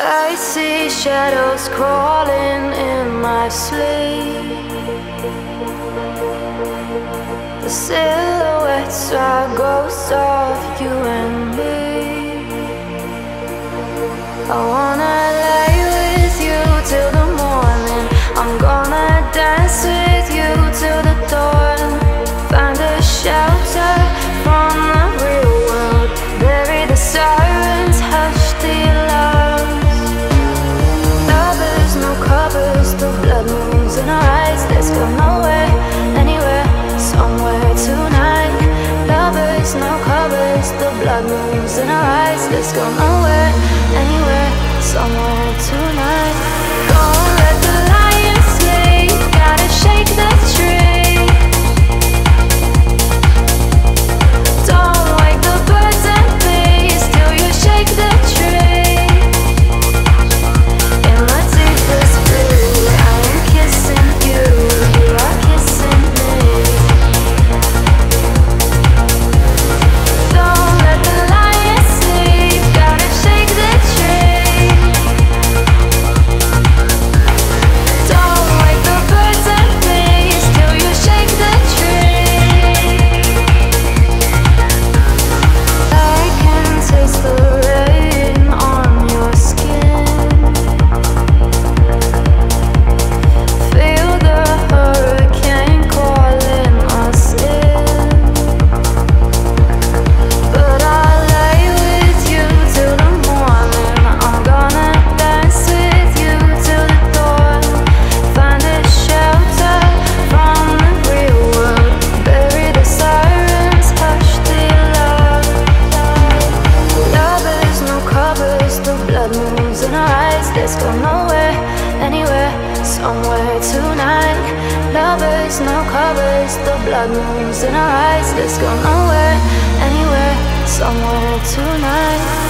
I see shadows crawling in my sleep. The silhouettes are ghosts of you and me. I want no covers The blood moons in our eyes. Let's go nowhere, anywhere Somewhere tonight. go nowhere, anywhere, somewhere tonight. Lovers, no covers, the blood moves in our eyes. Let's go nowhere, anywhere, somewhere tonight.